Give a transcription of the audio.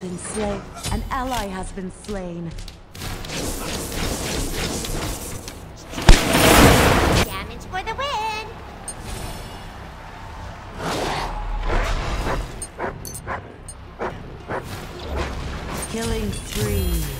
been slain. An ally has been slain. Damage for the win! Killing spree.